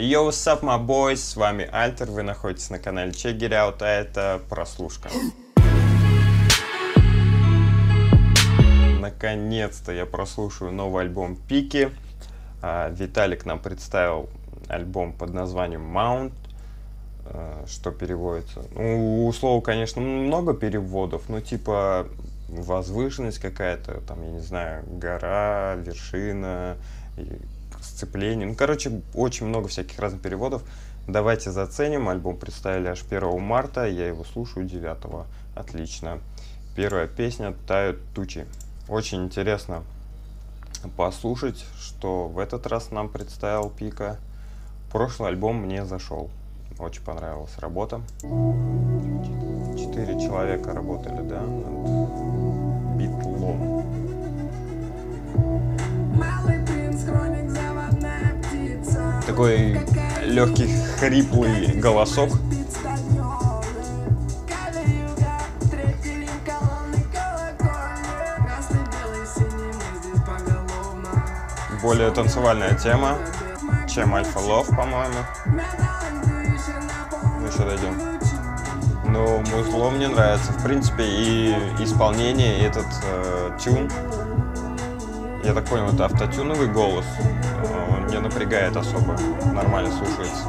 Yo, what's up, my boys? С вами Альтер, вы находитесь на канале Check It Out, а это прослушка. Наконец-то я прослушаю новый альбом Пики. А, Виталик нам представил альбом под названием Mount, а, что переводится. Ну, у слова, конечно, много переводов, но типа возвышенность какая-то, там, я не знаю, гора, вершина, сцепление. Ну, короче, очень много всяких разных переводов. Давайте заценим. Альбом представили аж 1 марта, я его слушаю 9. Отлично. Первая песня «Тают тучи». Очень интересно послушать, что в этот раз нам представил Пика. Прошлый альбом мне зашел. Очень понравилась работа. Четыре человека работали, да, над битлом. Такой легкий хриплый голосок. Более танцевальная тема, чем Альфа Лов, по-моему. Ну, еще дойдем. Но музло мне нравится. В принципе, и исполнение, и этот э, тюн. Я так понял, это автотюновый голос. Он не напрягает особо. Нормально слушается.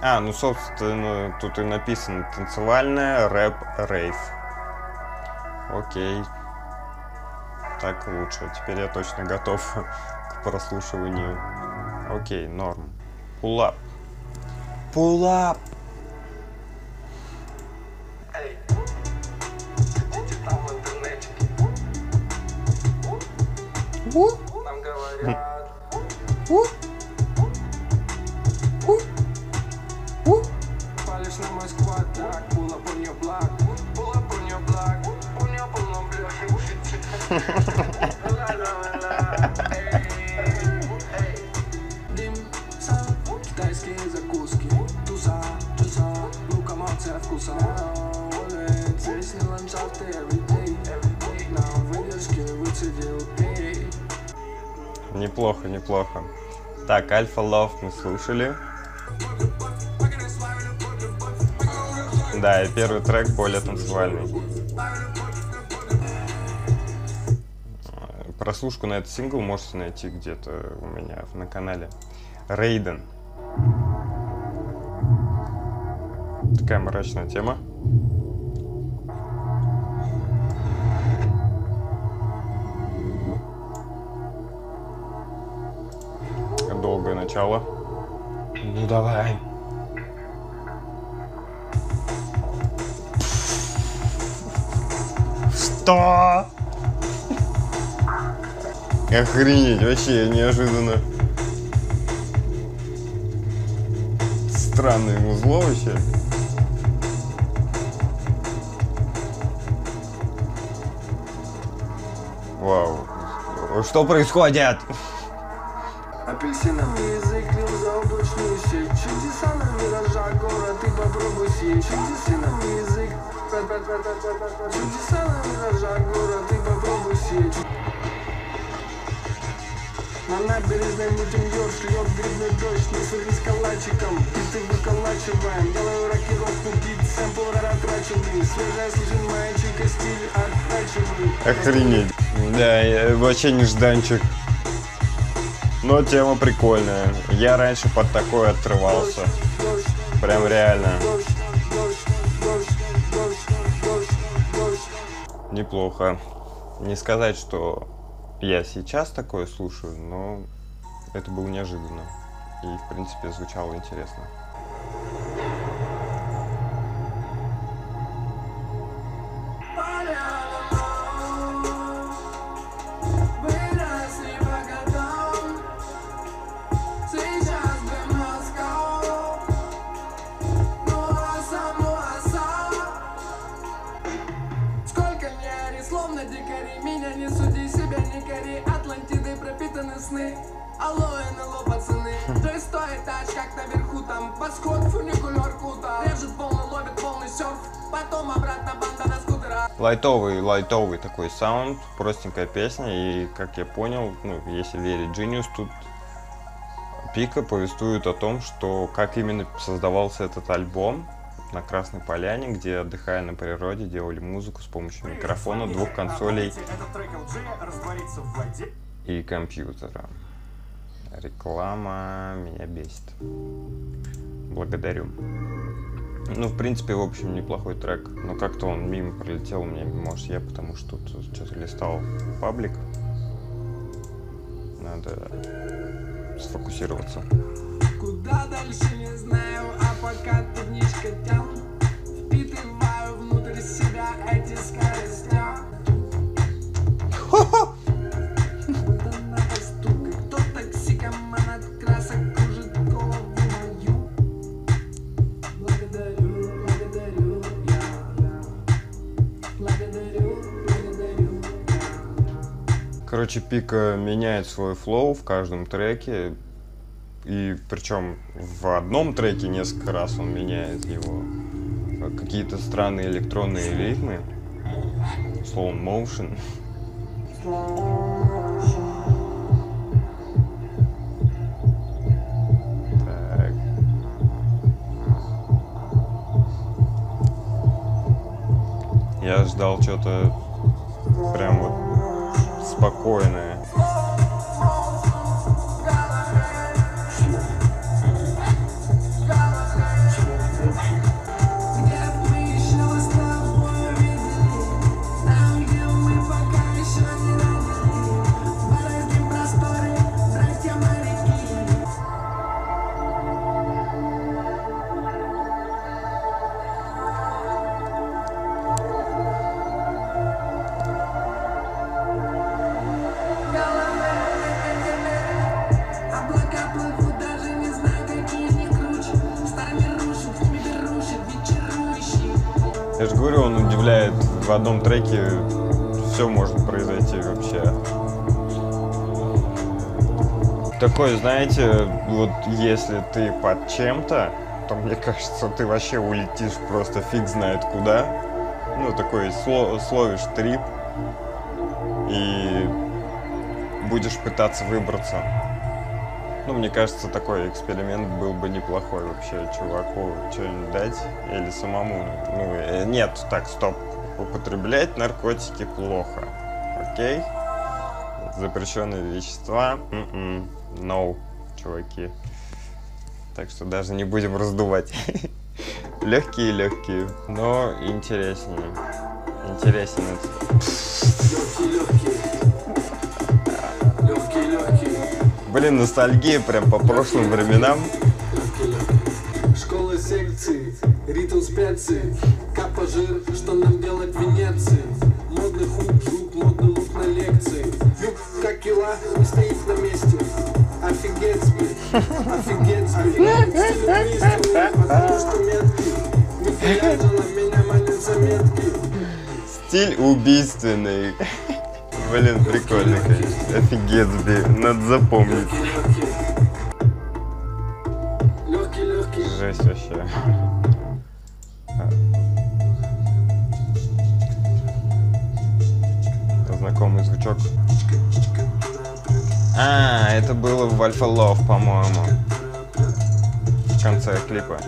А, ну, собственно, тут и написано танцевальная рэп рейв. Окей. Так лучше. Теперь я точно готов к прослушиванию. Окей, норм. Pull up. Up. Нам говорят. Палишь на мой сквад, так, pull up on your block, pull up on your Неплохо, неплохо. Так, Альфа Лов мы слушали. Да, и первый трек более танцевальный. Прослушку на этот сингл можете найти где-то у меня на канале. Рейден. Такая мрачная тема. Начало. Ну давай. Что? Охренеть, вообще неожиданно. Странное музло вообще. Вау. Что происходит? Апельсиновый язык лил за облачную сеть. Чудеса на виражах, город, ты попробуй съесть. Чудесиновый язык. Чудеса на виражах, город, ты попробуй съесть. На набережной мутим ёрш, льет грибной дождь Мы с калачиком, биты выколачиваем. Делаю рокировку, бит, сэмпл ратраченный Свежая свежин маячика, стиль оттачиваю Охренеть. Да, вообще нежданчик. Но тема прикольная. Я раньше под такое отрывался. Прям реально. Неплохо. Не сказать, что я сейчас такое слушаю, но это было неожиданно. И, в принципе, звучало интересно. Лайтовый, лайтовый такой саунд, простенькая песня, и, как я понял, ну, если верить Genius, тут Пика повествует о том, что как именно создавался этот альбом на Красной Поляне, где, отдыхая на природе, делали музыку с помощью микрофона, двух консолей и компьютера. Реклама меня бесит. Благодарю. Ну, в принципе, в общем, неплохой трек. Но как-то он мимо пролетел мне. Может, я потому что тут что-то листал паблик. Надо сфокусироваться. Куда дальше не знаю, а пока тем Впитываю Короче, Пика меняет свой флоу в каждом треке. И причем в одном треке несколько раз он меняет его. Какие-то странные электронные ритмы. Slow motion. Я ждал что-то прям вот спокойное. Одном треке. Все может произойти вообще. Такой, знаете, вот если ты под чем-то, то мне кажется, ты вообще улетишь просто фиг знает куда. Ну, такой сло- словишь трип и будешь пытаться выбраться. Ну, мне кажется, такой эксперимент был бы неплохой вообще чуваку что-нибудь дать или самому. Ну, э, нет, так, стоп. Употреблять наркотики плохо. Окей? Запрещенные вещества. м No, чуваки. Так что даже не будем раздувать. Легкие, легкие, но интереснее. Интересен Блин, ностальгия прям по прошлым временам. Школа секций, ритм специй Капа жир, что нам делать в Венеции Модный хук, звук, модный лук на лекции Юг, как кила, не стоит на месте Офигеть, блин, офигеть, Стиль убийственный, потому что меткий Микеланджело меня манит заметки Стиль убийственный. Блин, прикольно, конечно. Офигеть, блин. Надо запомнить. Легкий, легкий Жесть вообще. Знакомый звучок. А, это было в Альфа Лов, по-моему. В конце клипа.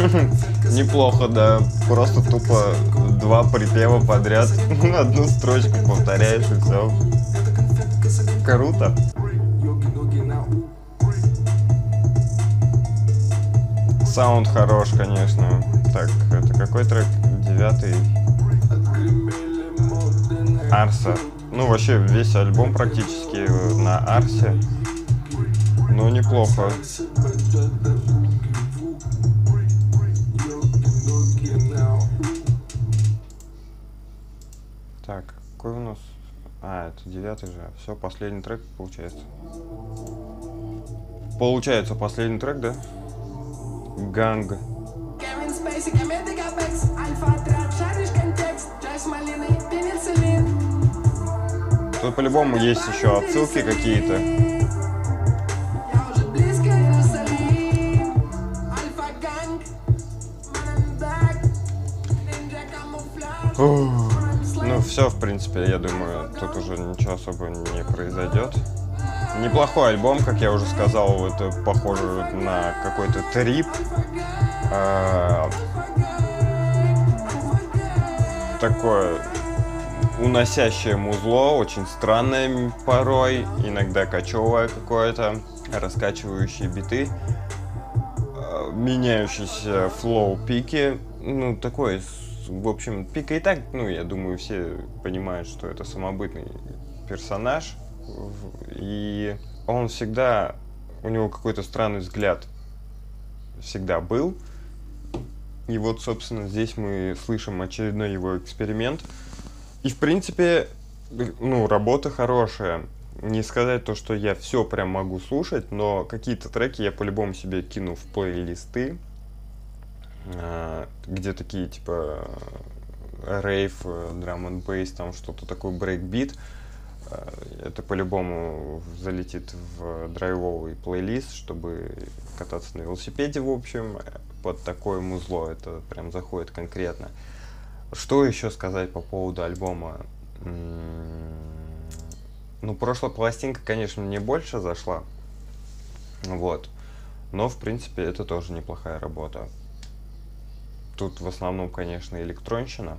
Неплохо, да. Просто тупо два припева подряд. Одну строчку повторяешь и все. Круто. Саунд хорош, конечно. Так, это какой трек? Девятый. Арса. Ну, вообще, весь альбом практически на Арсе. Ну, неплохо. Так, какой у нас... А, это девятый же. Все, последний трек получается. Получается, последний трек, да? Basic, basic, MD Gabex, Альфа отряд, шаришь контекст, Джайс малины, пенициллин. Тут по-любому есть еще отсылки какие-то. Ну все, в принципе, я думаю, тут уже ничего особо не произойдет. Неплохой альбом, как я уже сказал, это похоже на какой-то трип. А, такое уносящее музло, очень странное порой, иногда кочевое какое-то, раскачивающие биты, а, меняющийся флоу пики, ну такой, в общем, пика и так, ну я думаю, все понимают, что это самобытный персонаж, и он всегда, у него какой-то странный взгляд всегда был, и вот, собственно, здесь мы слышим очередной его эксперимент. И, в принципе, ну, работа хорошая. Не сказать то, что я все прям могу слушать, но какие-то треки я по-любому себе кину в плейлисты, а, где такие, типа, рейв, drum n там что-то такое, брейкбит. А, это по-любому залетит в драйвовый плейлист, чтобы кататься на велосипеде, в общем под такое музло. Это прям заходит конкретно. Что еще сказать по поводу альбома? Ну, прошлая пластинка, конечно, мне больше зашла. Вот. Но, в принципе, это тоже неплохая работа. Тут в основном, конечно, электронщина.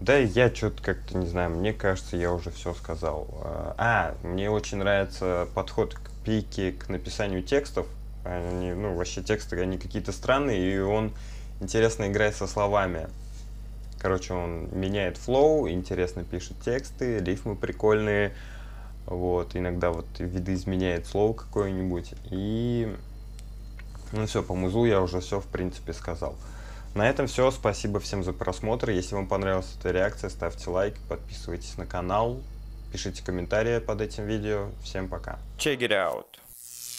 Да, я что-то как-то не знаю, мне кажется, я уже все сказал. А, мне очень нравится подход к пике, к написанию текстов. Они, ну, вообще тексты, они какие-то странные, и он интересно играет со словами. Короче, он меняет флоу, интересно пишет тексты, рифмы прикольные. Вот, иногда вот видоизменяет слово какое-нибудь. И ну все, по музу я уже все в принципе сказал. На этом все. Спасибо всем за просмотр. Если вам понравилась эта реакция, ставьте лайк, подписывайтесь на канал, пишите комментарии под этим видео. Всем пока. Check it out.